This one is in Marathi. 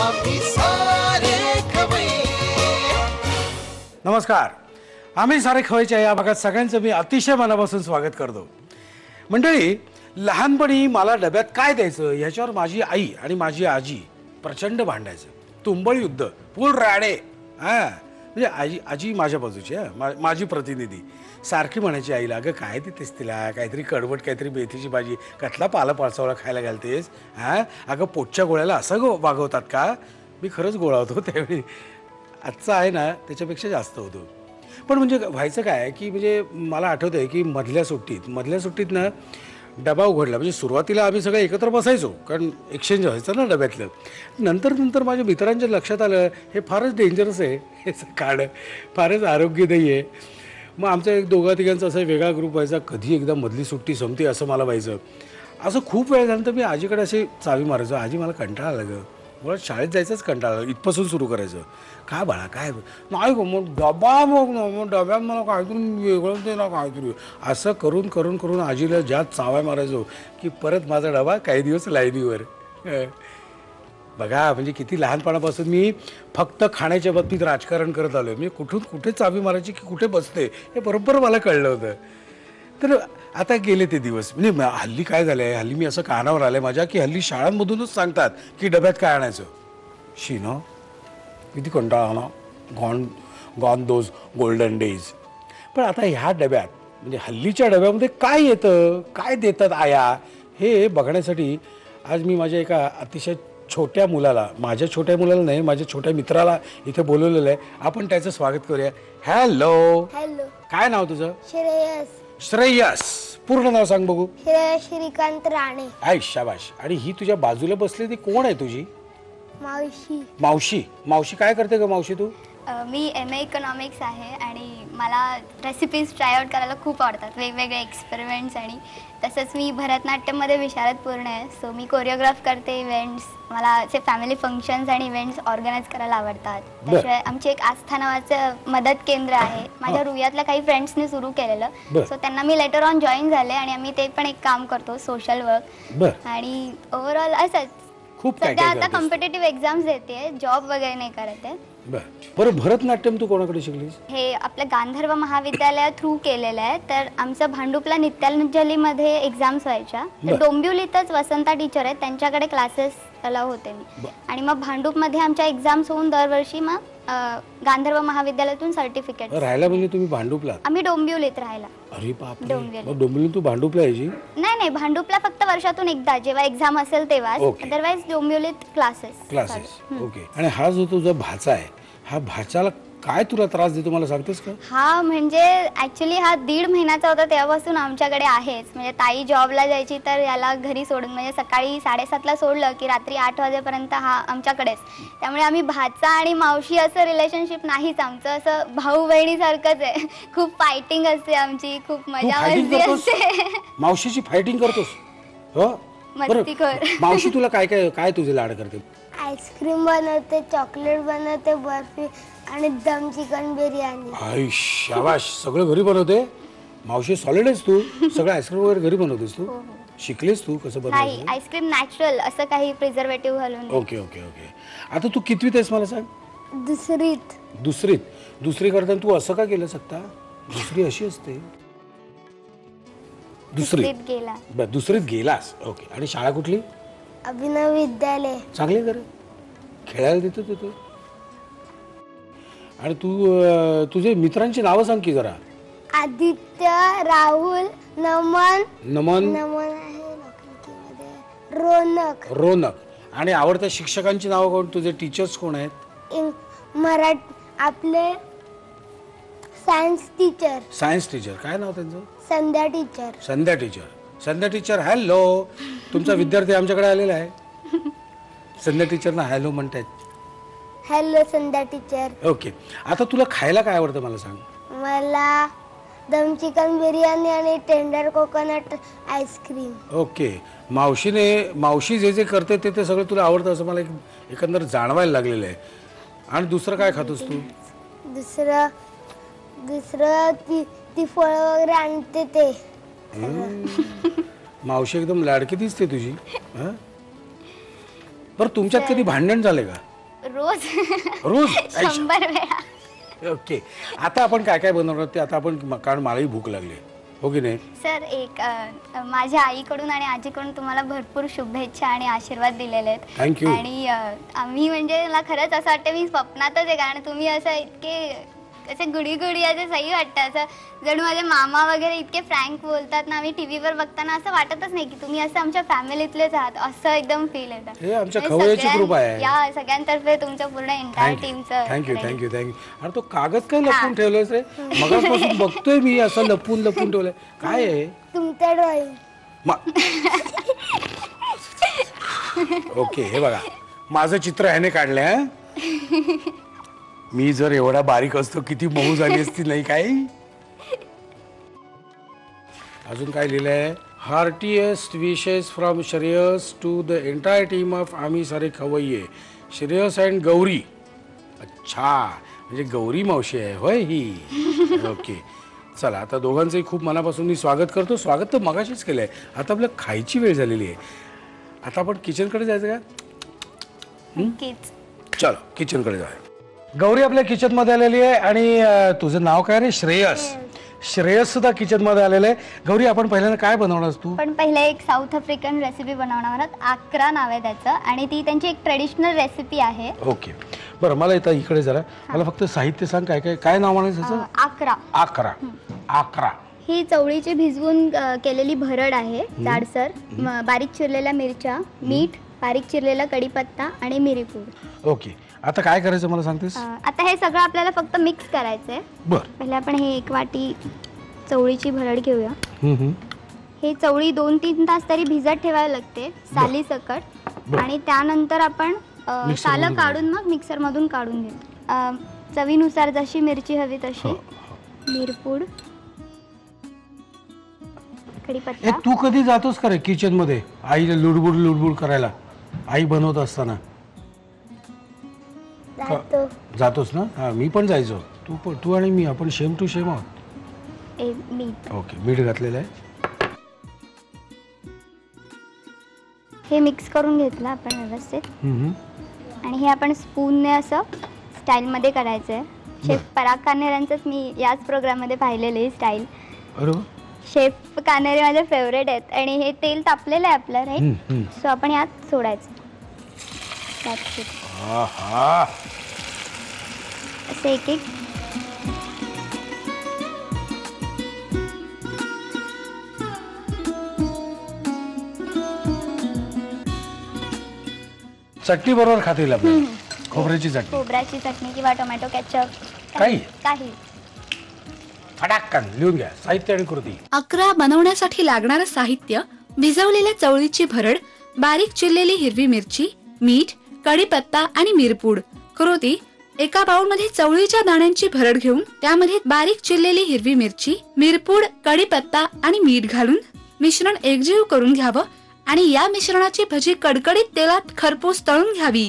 आम्ही सारे नमस्कार। आम्ही सारे खवयच्या या भागात सगळ्यांचं मी अतिशय मनापासून स्वागत करतो. मंडळी लहानपणी मला डब्यात काय द्यायचं ह्याच्यावर माझी आई आणि माझी आजी प्रचंड भांडायचं. तुंबळ युद्ध फुल राडे हां. म्हणजे आजी आजी माझ्या बाजूची हा. मा- माझी प्रतिनिधी. सारखी म्हणायची आईला अगं काय देतेस तिला? काहीतरी कडवट काहीतरी मेथीची भाजी. कसला पाला पाळसावळा खायला घालतेस हां? अगं पोटच्या गोळ्याला असं गो वागवतात का? मी खरंच गोळा होतो त्यावेळी. आजचा आहे ना त्याच्यापेक्षा जास्त होतो. पण म्हणजे व्हायचं काय की म्हणजे मला आठवतं आहे की मधल्या सुट्टीत मधल्या सुट्टीत ना डबा उघडला म्हणजे सुरुवातीला आम्ही सगळे एकत्र बसायचो कारण एक्सचेंज व्हायचं ना डब्यातलं. नंतर नंतर माझ्या मित्रांच्या लक्षात आलं हे फारच डेंजरस आहे. हे काढ फारच आरोग्यदायी आहे. मग आमचा एक दोघा तिघांचा असा वेगळा ग्रुप व्हायचा. कधी एकदा मधली सुट्टी संपते असं मला व्हायचं. असं खूप वेळ झाल्यानंतर मी आजीकडे अशी चावी मारायचो. आजी मला कंटाळा लागं मला शाळेत जायचंच कंटाळा इथपासून सुरू करायचं. काय बाळा काय? नाही गो मग डबा मग ना मग डब्यात मला काहीतरी वेगळं ते ना काहीतरी. असं करून करून करून आजीला ज्या चाव्या मारायचो की परत माझा डबा काही दिवस लाईनीवर. बघा म्हणजे किती लहानपणापासून मी फक्त खाण्याच्या बाबतीत राजकारण करत आलो आहे मी कुठून कुठे चावी मारायची की कुठे बसते हे बरोबर मला कळलं होतं. तर आता गेले ते दिवस. म्हणजे म- हल्ली काय झालं आहे हल्ली मी असं कानावर आलं माझ्या की हल्ली शाळांमधूनच सांगतात की डब्यात काय आणायचं. शी ना किती कंटाळा ना gone gone those golden days पण आता ह्या डब्यात म्हणजे हल्लीच्या डब्यामध्ये काय येतं? काय देतात आया? हे बघण्यासाठी आज मी माझ्या एका अतिशय छोट्या मुलाला माझ्या छोट्या मुलाला नाही माझ्या छोट्या मित्राला इथे बोलवलेलं आहे. आपण त्याचं स्वागत करूया. हॅलो हॅलो काय नाव तुझं? श्रेयस. श्रेयस पूर्ण नाव सांग बघू. श्रेयस श्रीकांत राणे. आय शाबाश. आणि ही तुझ्या बाजूला बसली ती कोण आहे तुझी? मावशी. मावशी. मावशी काय करते ग मावशी तू? मी एम ए इकॉनॉमिक्स आहे आणि मला रेसिपीज ट्राय आउट करायला खूप आवडतात. वेगवेगळे एक्सपेरिमेंट्स आणि तसंच मी भरतनाट्यममध्ये विशारद पूर्ण आहे. सो मी कोरिओग्राफ करते इव्हेंट्स मला असे फॅमिली फंक्शन्स आणि इव्हेंट्स ऑर्गनाईज करायला आवडतात. त्याशिवाय आमची एक आस्था नावाचं मदत केंद्र आहे. माझ्या रुयातल्या काही फ्रेंड्सने सुरू केलेलं. सो त्यांना मी लेटर ऑन जॉईन झाले आणि आम्ही ते पण एक काम करतो सोशल वर्क आणि ओव्हरऑल असंच. खूप काय सध्या काय आता करतेस. कॉम्पिटेटिव्ह एक्झाम्स देते जॉब वगैरे नाही करत आहे बर बरं भरतनाट्यम तू कोणाकडे शिकलीस हे आपलं गांधर्व महाविद्यालया थ्रू केलेलं आहे तर आमचं भांडुपला नित्यांजलीमध्ये एक्झाम्स व्हायच्या तर बरं. डोंबिवलीतच वसंता टीचर आहेत त्यांच्याकडे क्लासेस ला होते मी बरं. आणि मग भांडूपमध्ये आमच्या एक्झाम्स होऊन दरवर्षी मग गांधर्व महाविद्यालयातून सर्टिफिकेट राहायला म्हणजे तुम्ही भांडुपला आम्ही डोंबिवलीत राहायला. अरे बापरे. डोंबिवली. तू भांडुपला यायची? नाही नाही भांडुपला फक्त वर्षातून एकदा जेव्हा एक्झाम असेल Okay. अदरवाईज डोंबिवलीत क्लासेस क्लासेस ओके. आणि हा जो तुझा भाचा आहे हा भाच्याला काय तुला त्रास देतो मला सांगतेस का? हा म्हणजे ऍक्च्युली हा दीड महिन्याचा होता तेव्हापासून आमच्याकडे आहेच. म्हणजे ताई जॉबला जायची तर याला घरी सोडून म्हणजे सकाळी साडेसातला सोडलं की रात्री आठ वाजेपर्यंत हा आमच्याकडेच. त्यामुळे आम्ही भाचा आणि मावशी असं रिलेशनशिप नाहीच आमचं. असं भाऊ बहिणीसारखंच आहे. खूप फायटिंग असते आमची खूप तू मजा फायटिंग मस्ती करतोस? असते. मावशीची फायटिंग करतोस? हो? बरं मस्तीखोर. मावशी तुला काय काय काय तुझे लाड करते? आईस्क्रीम बनवते चॉकलेट बनवते बर्फी आणि दम चिकन बिर्याणी. आई शाबाश सगळं घरी बनवते? मावशी सॉलिड आहेस तू? सगळं आईस्क्रीम वगैरे घरी बनवतेस तू? शिकलीस तू कसं हो, नाही बनवायचं आईस्क्रीम नॅचरल असं काही प्रिझर्वेटिव्ह घालून नाही. Okay okay okay. आता तू कितवीत आहेस मला सांग? दुसरीत. दुसरीत. दुसरी करताना तू असं का केलं सकता दुसरी अशी असते. दुसरीत? गेला. बर दुसरीत गेलास. ओके. आणि शाळा कुठली? अभिनव विद्यालय. चांगली कर खेळायला देतो तिथे आणि तू अं, तुझे मित्रांची नावं सांग की जरा. आदित्य राहुल नमन. नमन. नमन आहे नोकरीमध्ये रोनक. रोनक. आणि आवडत्या शिक्षकांची नावं कोण? तुझे टीचर्स कोण आहेत? इंग मराठ आपले सायन्स टीचर सायन्स टीचर काय नाव त्यांचं? Sandhya teacher Sandhya teacher Sandhya teacher hello तुमचा विद्यार्थी आमच्याकडे आलेला आहे. संध्या टीचरना हॅलो म्हणतायत. हॅलो संध्या टीचर ओके आता तुला खायला काय आवडतं मला सांग. मला दम चिकन बिर्याणी आणि टेंडर कोकोनट आईस्क्रीम ओके मावशीने मावशी जे जे करते ते ते सगळं तुला आवडतं असं मला एक एकंदर जाणवायला लागलेलं आहे. आणि दुसरं काय खातोस तू? दुसरं दुसरं ती ती फळं वगैरे आणते ते. मावशी एकदम लाडकी दिसते तुझी हं? बरं तुमच्यात कधी भांडण झाले का? रोज. रोज. शंभर वेळा. ओके. आता आपण काय काय बनवणार ते? आता आपण कारण मलाही भूक लागली. हो की नाही? सर एक अ, माझ्या आईकडून आणि आजीकडून तुम्हाला भरपूर शुभेच्छा आणि आशीर्वाद दिलेले आहेत. Thank you. आणि अ, आम्ही म्हणजे मला खरंच असं वाटतं मी स्वप्नातच आहे कारण तुम्ही असं इतके असे गुडी गुडी असे सही वाटतं. असं जणू माझे मामा वगैरे इतके फ्रँक बोलतात ना आम्ही टीव्हीवर बघताना असं वाटतच नाही की तुम्ही असं आमच्या फॅमिलीतलेच आहात. असं एकदम फील येतं. आमच्या खवय्याची सगळ्यां- कृपा आहे. या सगळ्यांतर्फे तुमच्या पूर्ण entire thank you टीमचं thank you. Thank you thank you अरे तो कागद काय लपून ठेवलंयस रे? मगापासून बघतोय मी असं लपून लपून ठेवलंय. काय आहे? तुमचं ड्रॉइंग मा- ओके हे बघा. माझं चित्र ह्याने काढलंय? मी जर एवढा बारीक असतो किती मऊ झाली असती नाही काय? अजून काय लिहिलंय? Heartiest wishes from Shreyas to the entire team of आम्ही सारे खवय्ये श्रेयस अँड गौरी अच्छा म्हणजे गौरी मावशी आहे होय ही? ओके चला आता दोघांचंही खूप मनापासून मी स्वागत करतो. स्वागत तर मगाशीच केलंय. आता आपलं खायची वेळ झालेली आहे. आता आपण किचनकडे जायचं का? चलो किचनकडे जाऊया. गौरी आपल्या किचनमध्ये आलेली आहे आणि तुझं नाव काय रे? श्रेयस. श्रेयस. सुद्धा किचनमध्ये आलेलं आहे. गौरी आपण पहिल्यांदा काय बनवणार तू? पण पहिले एक साऊथ आफ्रिकन रेसिपी बनवणार आहोत. आक्रा नाव आहे त्याचं आणि ती त्यांची एक ट्रेडिशनल रेसिपी आहे. ओके. बरं मला इथं इकडे जरा मला फक्त साहित्य सांग काय काय काय नाव म्हणायचं आक्रा अकरा. अकरा. ही. चवळीची भिजवून केलेली भरड आहे जाडसर बारीक चिरलेल्या मिरच्या मीठ बारीक चिरलेला कढीपत्ता आणि मिरीपूड ओके. आता काय करायचं मला सांगतेस? आता हे सगळं आपल्याला फक्त मिक्स करायचं आहे बरं. पहिले आपण हे एक वाटी चवळीची भरड घेऊया. हे चवळी दोन तीन तास तरी भिजत ठेवायला लागते साली सकट. आणि त्यानंतर आपण अ, मिक्सरमधून सालं काढून मग मिक्सरमधून काढून घेऊ. अ, चवीनुसार जशी मिरची हवी तशी. हो, मिरपूड ए कढीपत्ता. तू कधी जातोस का रे किचनमध्ये? आईला लुडबुड लुडबुड करायला. आई बनवत असताना. जातो. जातोस ना? हा मी पण जायचो. तू पण तू आणि मी आपण शेम टू शेम आहोत. ए, मीठ ओके मीठ घातलेलं आहे. हे मिक्स करून घेतलं आपण व्यवस्थित. हम्म. आणि हे आपण स्पूनने असं स्टाईलमध्ये करायचं आहे शेफ पराग कानेरांचंच मी याच प्रोग्राममध्ये पाहिलेलं आहे स्टाईल अरे वा. शेफ कानेरे माझे फेवरेट आहेत. आणि हे तेल तापलेलं आहे आपलं राईट. सो आपण यात सोडायचं. That's it. आहा. असं एक एक. चटणी बरोबर खाता खोबऱ्याची चटणी. खोबऱ्याची चटणी किंवा टोमॅटो केचप काही? काही. फटाकन लिहून घ्या साहित्य आणि कृती. अकरा बनवण्यासाठी लागणारं साहित्य भिजवलेल्या चवळीची भरड बारीक चिरलेली हिरवी मिरची मीठ कढीपत्ता आणि मिरपूड. कृती एका बाउलमध्ये चवळीच्या दाण्यांची भरड घेऊन त्यामध्ये बारीक चिरलेली हिरवी मिरची मिरपूड कढीपत्ता आणि मीठ घालून मिश्रण एकजीव करून घ्यावं आणि या मिश्रणाची भजी कडकडीत तेलात खरपूस तळून घ्यावी